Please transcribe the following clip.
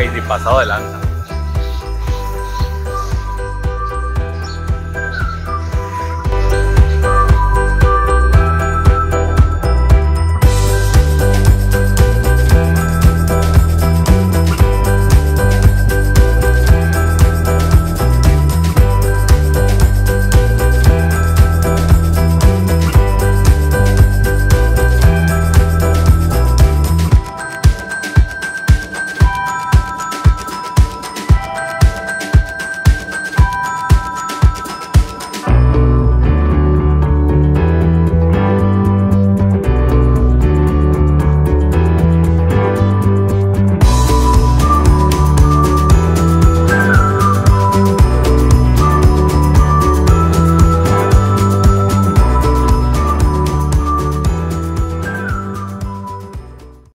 Heidi, pasado de lanza.